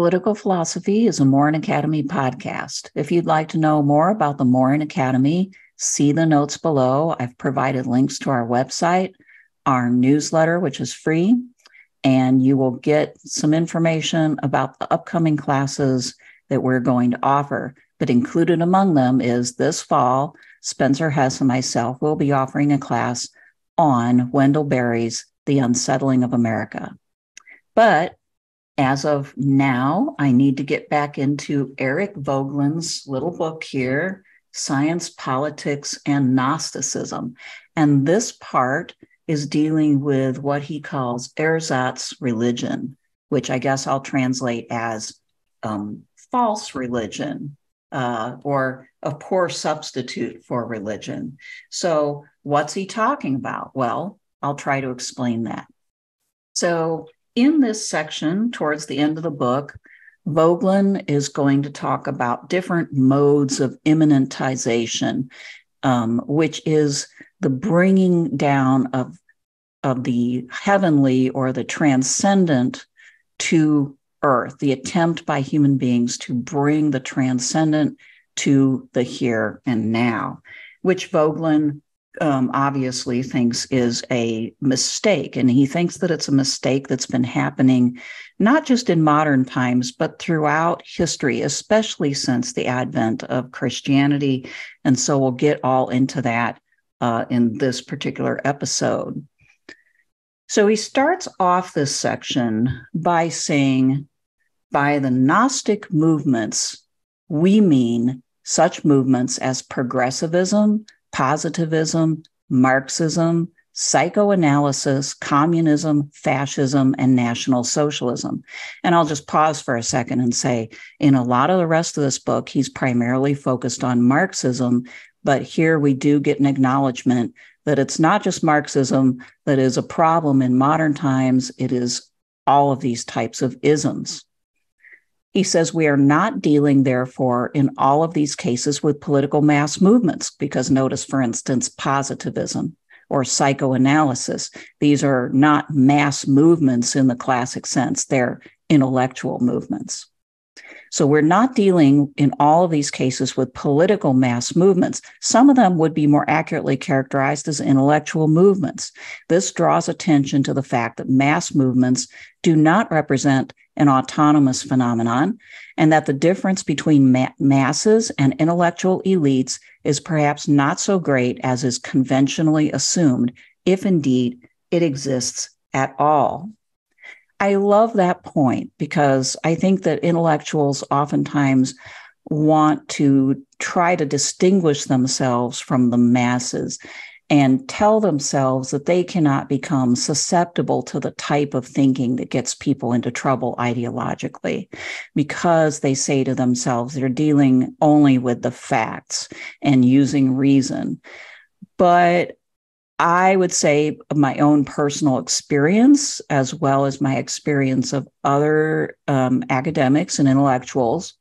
Political Philosophy is a Maurin Academy podcast. If you'd like to know more about the Maurin Academy, see the notes below. I've provided links to our website, our newsletter, which is free, and you will get some information about the upcoming classes that we're going to offer. But included among them is this fall, Spencer Hess and myself will be offering a class on Wendell Berry's The Unsettling of America. But as of now, I need to get back into Eric Voegelin's little book here, Science, Politics, and Gnosticism. And this part is dealing with what he calls ersatz religion, which I guess I'll translate as um, false religion uh, or a poor substitute for religion. So, what's he talking about? Well, I'll try to explain that. So, in this section, towards the end of the book, Voegelin is going to talk about different modes of immanentization, um, which is the bringing down of, of the heavenly or the transcendent to earth, the attempt by human beings to bring the transcendent to the here and now, which Voegelin um, obviously thinks is a mistake. And he thinks that it's a mistake that's been happening not just in modern times, but throughout history, especially since the advent of Christianity. And so we'll get all into that uh, in this particular episode. So he starts off this section by saying, by the Gnostic movements, we mean such movements as progressivism, positivism, Marxism, psychoanalysis, communism, fascism, and National Socialism. And I'll just pause for a second and say, in a lot of the rest of this book, he's primarily focused on Marxism, but here we do get an acknowledgement that it's not just Marxism that is a problem in modern times, it is all of these types of isms. He says we are not dealing, therefore, in all of these cases with political mass movements, because notice, for instance, positivism or psychoanalysis. These are not mass movements in the classic sense, they're intellectual movements. So we're not dealing in all of these cases with political mass movements. Some of them would be more accurately characterized as intellectual movements. This draws attention to the fact that mass movements do not represent an autonomous phenomenon, and that the difference between ma- masses and intellectual elites is perhaps not so great as is conventionally assumed, if indeed it exists at all. I love that point because I think that intellectuals oftentimes want to try to distinguish themselves from the masses and tell themselves that they cannot become susceptible to the type of thinking that gets people into trouble ideologically because they say to themselves they're dealing only with the facts and using reason. But I would say my own personal experience, as well as my experience of other um, academics and intellectuals,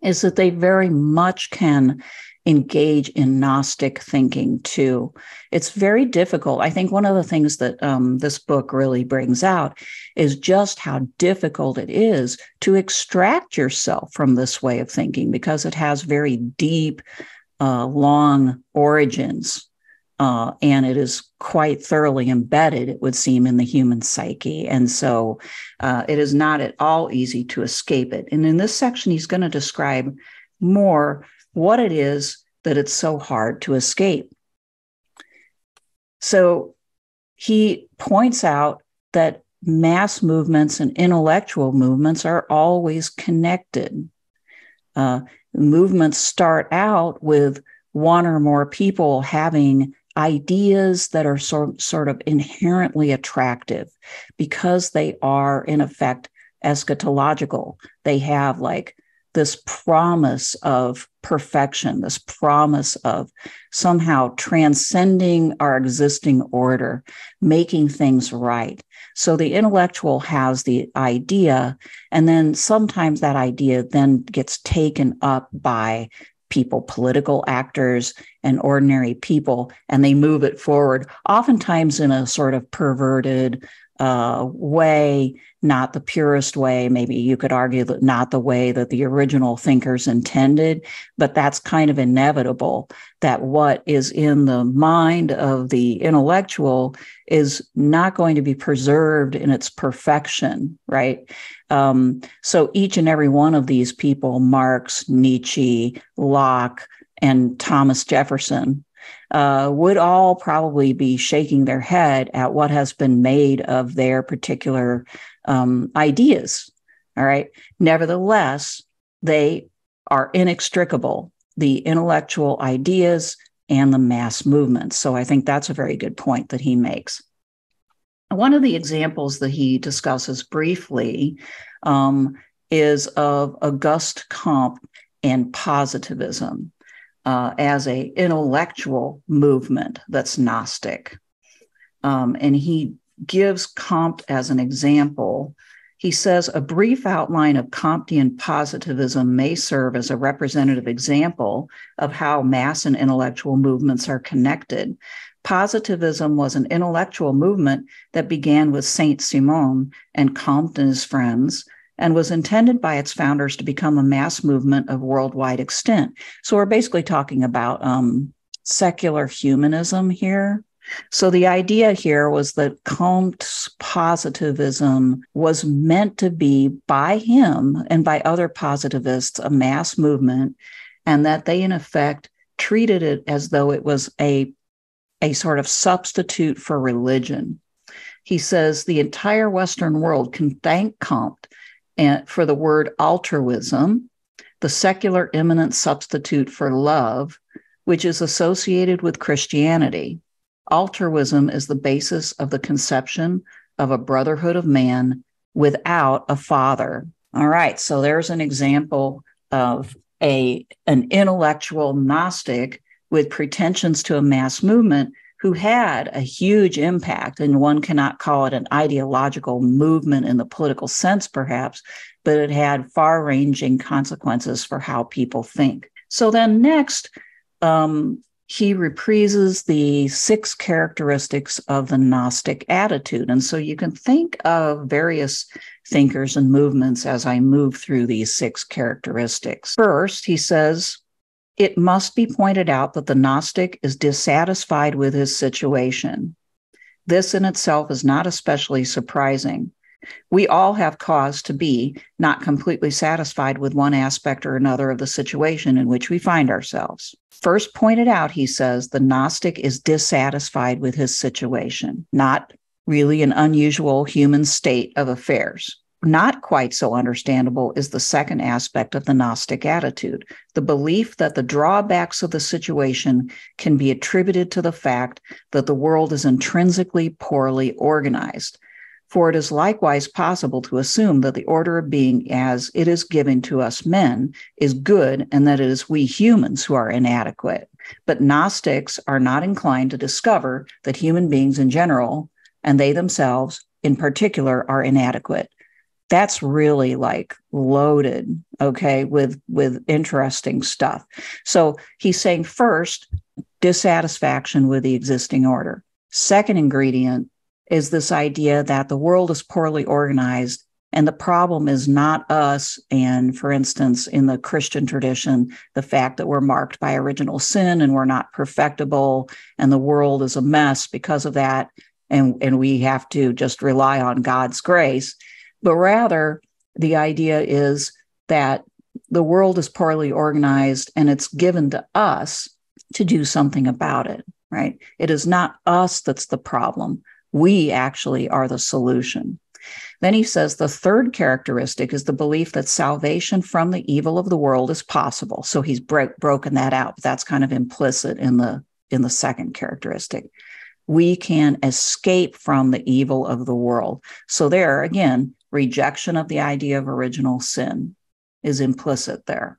is that they very much can engage in Gnostic thinking too. It's very difficult. I think one of the things that um, this book really brings out is just how difficult it is to extract yourself from this way of thinking because it has very deep, uh, long origins. Uh, and it is quite thoroughly embedded, it would seem, in the human psyche. And so uh, it is not at all easy to escape it. And in this section, he's going to describe more what it is that it's so hard to escape. So he points out that mass movements and intellectual movements are always connected. Uh, movements start out with one or more people having ideas that are sort, sort of inherently attractive because they are, in effect, eschatological. They have like this promise of perfection, this promise of somehow transcending our existing order, making things right. So the intellectual has the idea, and then sometimes that idea then gets taken up by people, political actors, and ordinary people, and they move it forward, oftentimes in a sort of perverted, uh, way, not the purest way. Maybe you could argue that not the way that the original thinkers intended, but that's kind of inevitable that what is in the mind of the intellectual is not going to be preserved in its perfection, right? Um, so each and every one of these people, Marx, Nietzsche, Locke, and Thomas Jefferson, uh, would all probably be shaking their head at what has been made of their particular um, ideas. All right. Nevertheless, they are inextricable the intellectual ideas and the mass movements. So I think that's a very good point that he makes. One of the examples that he discusses briefly um, is of Auguste Comte and positivism uh, as a intellectual movement that's Gnostic. Um, and he gives Comte as an example. He says a brief outline of Comtean positivism may serve as a representative example of how mass and intellectual movements are connected. Positivism was an intellectual movement that began with Saint Simon and Comte and his friends and was intended by its founders to become a mass movement of worldwide extent. So we're basically talking about um, secular humanism here. So the idea here was that Comte's positivism was meant to be by him and by other positivists a mass movement, and that they in effect treated it as though it was a a sort of substitute for religion. He says the entire Western world can thank Comte and for the word altruism, the secular immanent substitute for love, which is associated with Christianity. Altruism is the basis of the conception of a brotherhood of man without a father. All right, so there's an example of a an intellectual Gnostic with pretensions to a mass movement who had a huge impact. And one cannot call it an ideological movement in the political sense, perhaps, but it had far ranging consequences for how people think. So then, next, um, he reprises the six characteristics of the Gnostic attitude. And so you can think of various thinkers and movements as I move through these six characteristics. First, he says, it must be pointed out that the Gnostic is dissatisfied with his situation. This in itself is not especially surprising. We all have cause to be not completely satisfied with one aspect or another of the situation in which we find ourselves. First pointed out, he says, the Gnostic is dissatisfied with his situation, not really an unusual human state of affairs. Not quite so understandable is the second aspect of the Gnostic attitude the belief that the drawbacks of the situation can be attributed to the fact that the world is intrinsically poorly organized. For it is likewise possible to assume that the order of being as it is given to us men is good and that it is we humans who are inadequate. But Gnostics are not inclined to discover that human beings in general, and they themselves in particular, are inadequate that's really like loaded okay with with interesting stuff. So he's saying first dissatisfaction with the existing order. Second ingredient is this idea that the world is poorly organized and the problem is not us and for instance in the christian tradition the fact that we're marked by original sin and we're not perfectible and the world is a mess because of that and and we have to just rely on god's grace but rather the idea is that the world is poorly organized and it's given to us to do something about it, right? It is not us that's the problem. We actually are the solution. Then he says the third characteristic is the belief that salvation from the evil of the world is possible. So he's broken that out. But that's kind of implicit in the in the second characteristic. We can escape from the evil of the world. So there again, rejection of the idea of original sin is implicit there.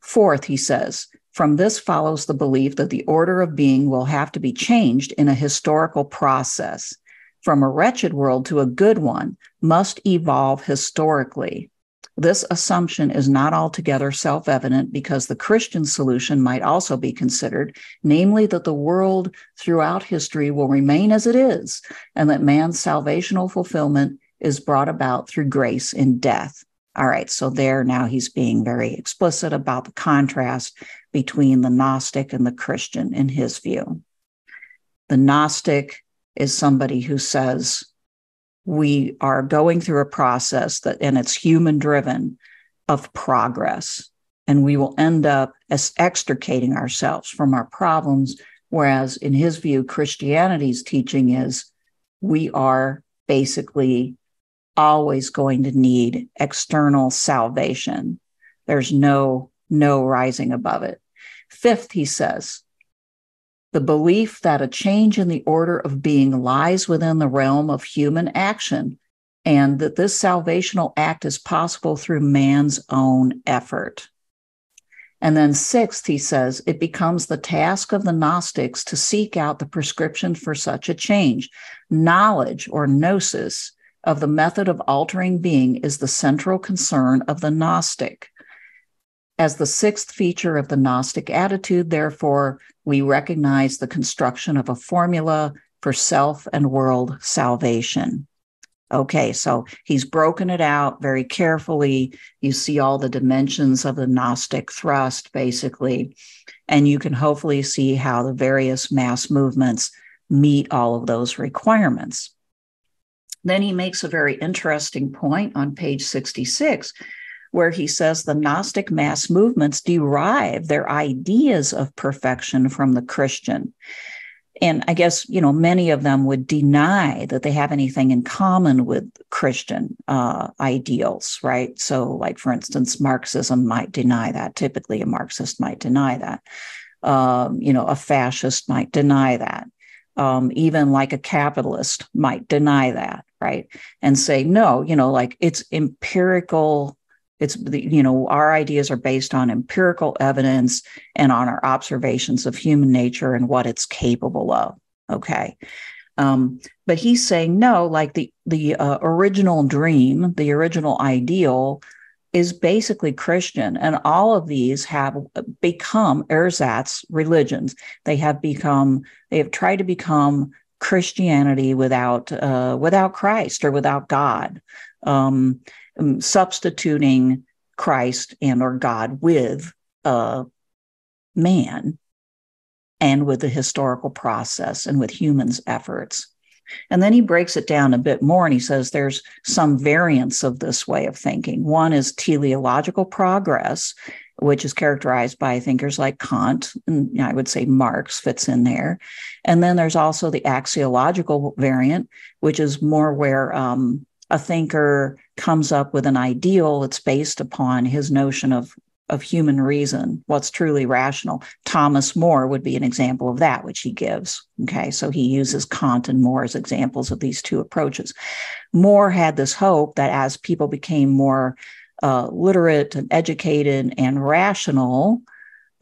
Fourth, he says, from this follows the belief that the order of being will have to be changed in a historical process. From a wretched world to a good one must evolve historically. This assumption is not altogether self evident because the Christian solution might also be considered, namely that the world throughout history will remain as it is, and that man's salvational fulfillment is brought about through grace in death. All right, so there now he's being very explicit about the contrast between the Gnostic and the Christian in his view. The Gnostic is somebody who says, we are going through a process that, and it's human driven, of progress. And we will end up as extricating ourselves from our problems. Whereas in his view, Christianity's teaching is we are basically always going to need external salvation. There's no, no rising above it. Fifth, he says, the belief that a change in the order of being lies within the realm of human action and that this salvational act is possible through man's own effort. And then, sixth, he says, it becomes the task of the Gnostics to seek out the prescription for such a change. Knowledge or gnosis of the method of altering being is the central concern of the Gnostic. As the sixth feature of the Gnostic attitude, therefore, we recognize the construction of a formula for self and world salvation. Okay, so he's broken it out very carefully. You see all the dimensions of the Gnostic thrust, basically, and you can hopefully see how the various mass movements meet all of those requirements. Then he makes a very interesting point on page 66 where he says the Gnostic mass movements derive their ideas of perfection from the Christian. And I guess, you know, many of them would deny that they have anything in common with Christian uh, ideals, right? So, like, for instance, Marxism might deny that. Typically, a Marxist might deny that. Um, you know, a fascist might deny that. Um, even like a capitalist might deny that, right? And say, no, you know, like it's empirical it's you know our ideas are based on empirical evidence and on our observations of human nature and what it's capable of okay um, but he's saying no like the the uh, original dream the original ideal is basically christian and all of these have become ersatz religions they have become they have tried to become christianity without uh, without christ or without god um, um, substituting Christ and or God with uh, man and with the historical process and with humans' efforts. And then he breaks it down a bit more and he says there's some variants of this way of thinking. One is teleological progress, which is characterized by thinkers like Kant, and I would say Marx fits in there. And then there's also the axiological variant, which is more where um, a thinker comes up with an ideal that's based upon his notion of of human reason, what's truly rational. Thomas More would be an example of that, which he gives. Okay, so he uses Kant and More as examples of these two approaches. More had this hope that as people became more uh, literate and educated and rational,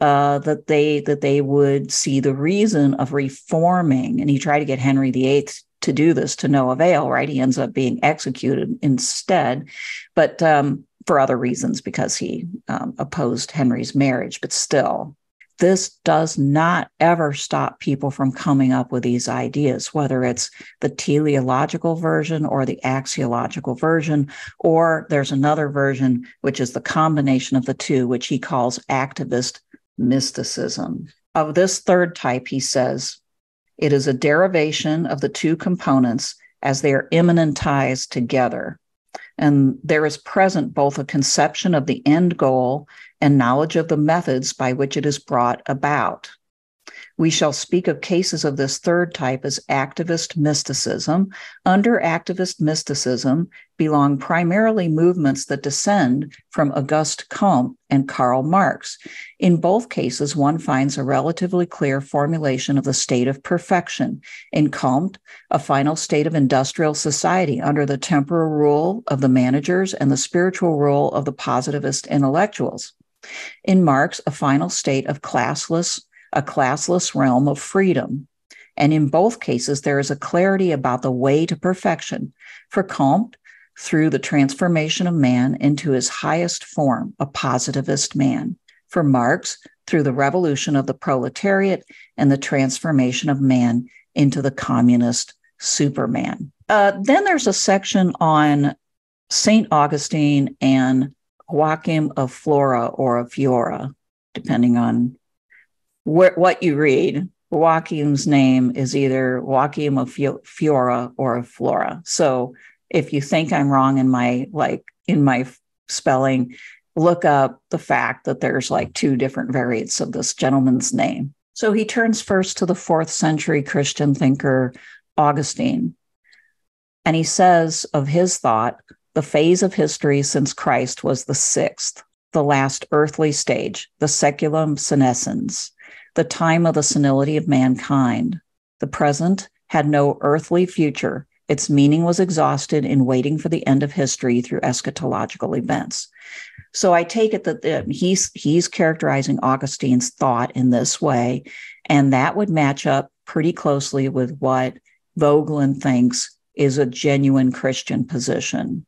uh, that they that they would see the reason of reforming, and he tried to get Henry VIII to do this to no avail, right? He ends up being executed instead, but um, for other reasons because he um, opposed Henry's marriage. But still, this does not ever stop people from coming up with these ideas, whether it's the teleological version or the axiological version, or there's another version, which is the combination of the two, which he calls activist mysticism. Of this third type, he says, it is a derivation of the two components as they are immanentized together. And there is present both a conception of the end goal and knowledge of the methods by which it is brought about. We shall speak of cases of this third type as activist mysticism. Under activist mysticism belong primarily movements that descend from Auguste Comte and Karl Marx. In both cases, one finds a relatively clear formulation of the state of perfection. In Comte, a final state of industrial society under the temporal rule of the managers and the spiritual rule of the positivist intellectuals. In Marx, a final state of classless a classless realm of freedom. And in both cases, there is a clarity about the way to perfection. For Comte, through the transformation of man into his highest form, a positivist man. For Marx, through the revolution of the proletariat and the transformation of man into the communist Superman. Uh, then there's a section on St. Augustine and Joachim of Flora or of Fiora, depending on wh- what you read. Joachim's name is either Joachim of Fiora or of Flora. So if you think I'm wrong in my like in my spelling, look up the fact that there's like two different variants of this gentleman's name. So he turns first to the fourth century Christian thinker Augustine. And he says of his thought, the phase of history since Christ was the sixth, the last earthly stage, the saeculum senescens, the time of the senility of mankind. The present had no earthly future. Its meaning was exhausted in waiting for the end of history through eschatological events. So I take it that he's he's characterizing Augustine's thought in this way, and that would match up pretty closely with what Voegelin thinks is a genuine Christian position.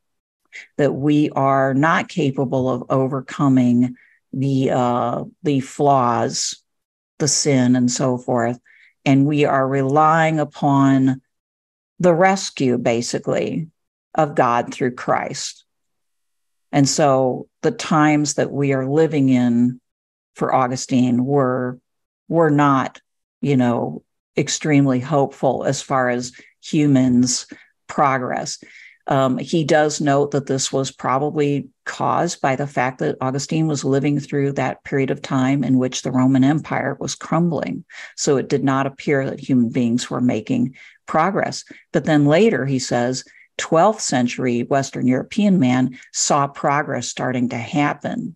That we are not capable of overcoming the uh, the flaws the sin and so forth. And we are relying upon the rescue, basically, of God through Christ. And so the times that we are living in for Augustine were, were not, you know, extremely hopeful as far as humans' progress. Um, he does note that this was probably caused by the fact that Augustine was living through that period of time in which the Roman Empire was crumbling. So it did not appear that human beings were making progress. But then later, he says, 12th century Western European man saw progress starting to happen,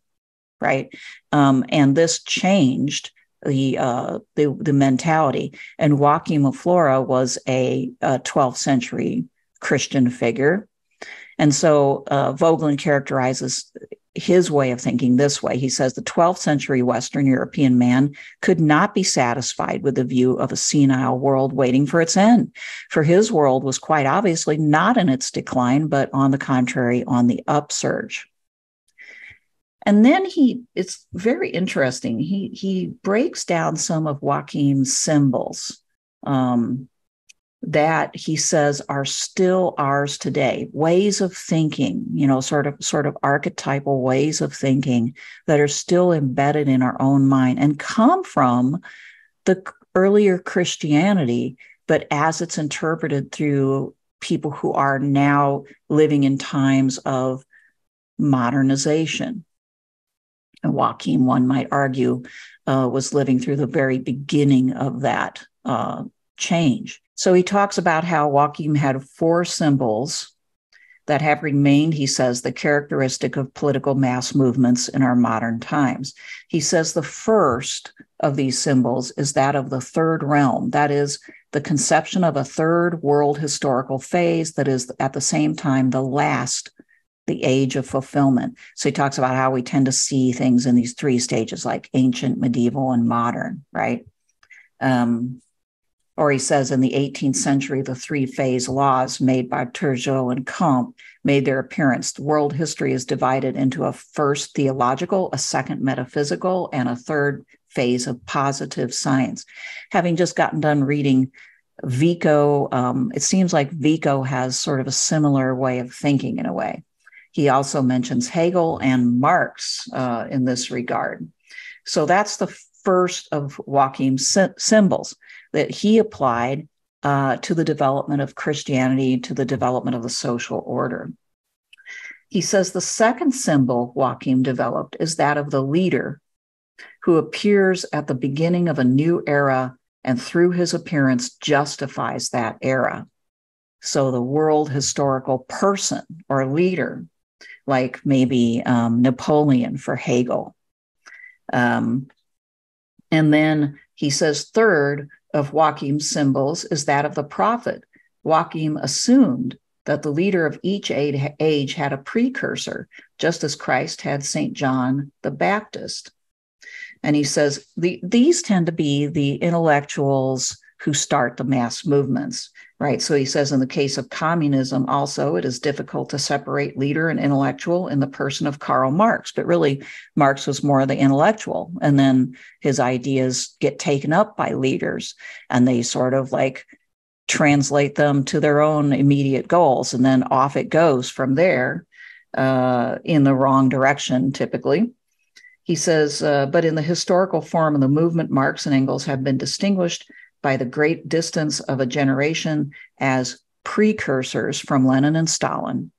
right? Um, and this changed the, uh, the the mentality. And Joachim of Flora was a, a 12th century Christian figure. And so uh, Voegelin characterizes his way of thinking this way. He says the 12th century Western European man could not be satisfied with the view of a senile world waiting for its end, for his world was quite obviously not in its decline, but on the contrary, on the upsurge. And then he, it's very interesting. He he breaks down some of Joachim's symbols. Um, that he says are still ours today. Ways of thinking you know sort of sort of archetypal ways of thinking that are still embedded in our own mind and come from the earlier christianity but as it's interpreted through people who are now living in times of modernization. And joachim one might argue uh, was living through the very beginning of that uh, change so he talks about how Joachim had four symbols that have remained, he says, the characteristic of political mass movements in our modern times. He says the first of these symbols is that of the third realm, that is, the conception of a third world historical phase that is at the same time the last, the age of fulfillment. So he talks about how we tend to see things in these three stages, like ancient, medieval, and modern, right? Um, or he says in the 18th century, the three phase laws made by Turgot and Comte made their appearance. World history is divided into a first theological, a second metaphysical, and a third phase of positive science. Having just gotten done reading Vico, um, it seems like Vico has sort of a similar way of thinking in a way. He also mentions Hegel and Marx uh, in this regard. So that's the first of Joachim's symbols that he applied uh, to the development of Christianity, to the development of the social order. He says the second symbol Joachim developed is that of the leader who appears at the beginning of a new era and through his appearance justifies that era. So the world historical person or leader, like maybe um, Napoleon for Hegel. Um, and then he says, third, of Joachim's symbols is that of the prophet. Joachim assumed that the leader of each age had a precursor, just as Christ had St. John the Baptist. And he says the, these tend to be the intellectuals who start the mass movements, right? So he says in the case of communism, also, it is difficult to separate leader and intellectual in the person of Karl Marx. But really, Marx was more the intellectual. And then his ideas get taken up by leaders and they sort of like translate them to their own immediate goals. And then off it goes from there uh, in the wrong direction, typically. He says, uh, but in the historical form of the movement, Marx and Engels have been distinguished by the great distance of a generation as precursors from Lenin and Stalin,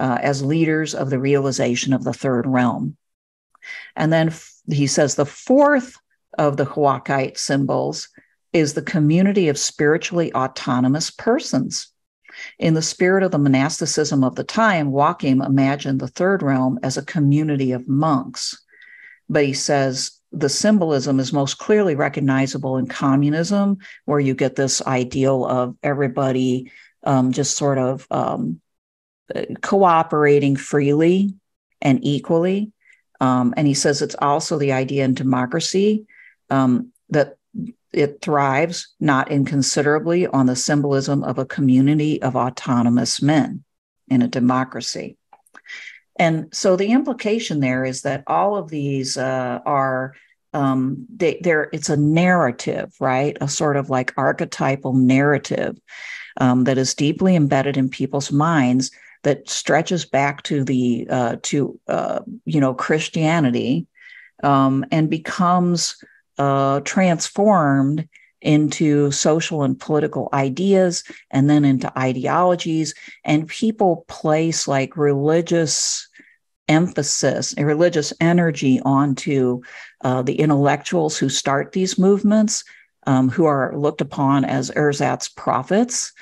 uh, as leaders of the realization of the third realm. And then f- he says the fourth of the Joachite symbols is the community of spiritually autonomous persons. In the spirit of the monasticism of the time, Joachim imagined the third realm as a community of monks. But he says the symbolism is most clearly recognizable in communism, where you get this ideal of everybody um, just sort of um, cooperating freely and equally. Um, and he says it's also the idea in democracy um, that it thrives not inconsiderably on the symbolism of a community of autonomous men in a democracy. And so the implication there is that all of these uh, are um, they, it's a narrative, right? A sort of like archetypal narrative um, that is deeply embedded in people's minds that stretches back to the uh, to uh, you know Christianity um, and becomes uh, transformed into social and political ideas and then into ideologies. And people place like religious emphasis, a religious energy onto uh, the intellectuals who start these movements, um, who are looked upon as ersatz prophets,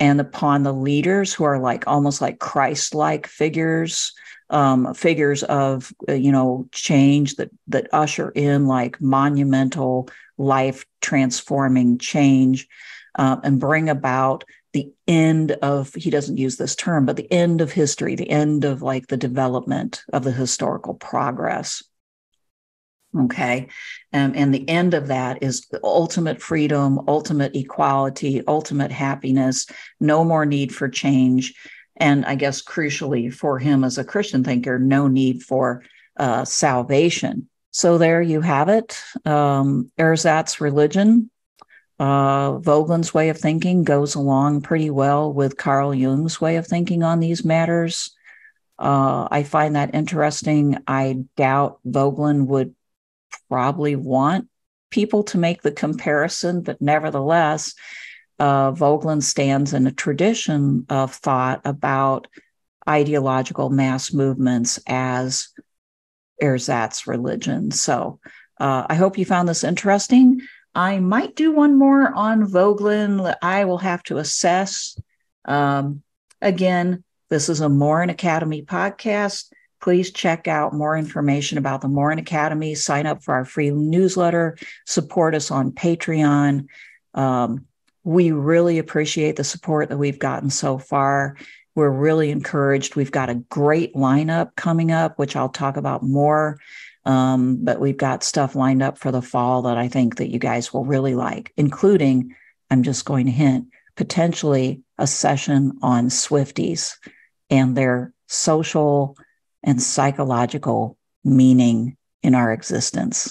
and upon the leaders who are like almost like Christ like figures um, figures of uh, you know change that that usher in like monumental life transforming change uh, and bring about the end of he doesn't use this term but the end of history the end of like the development of the historical progress okay um, and the end of that is ultimate freedom ultimate equality ultimate happiness no more need for change and I guess crucially for him as a Christian thinker, no need for uh, salvation. So there you have it. Um, Ersatz religion. Uh, Voegelin's way of thinking goes along pretty well with Carl Jung's way of thinking on these matters. Uh, I find that interesting. I doubt Voegelin would probably want people to make the comparison, but nevertheless, uh, Voegelin stands in a tradition of thought about ideological mass movements as ersatz religion. So uh, I hope you found this interesting. I might do one more on Voegelin. I will have to assess. Um, again, this is a Maurin Academy podcast. Please check out more information about the Maurin Academy. Sign up for our free newsletter. Support us on Patreon. Um, we really appreciate the support that we've gotten so far. We're really encouraged. We've got a great lineup coming up, which I'll talk about more. Um, but we've got stuff lined up for the fall that I think that you guys will really like, including, I'm just going to hint, potentially a session on Swifties and their social and psychological meaning in our existence.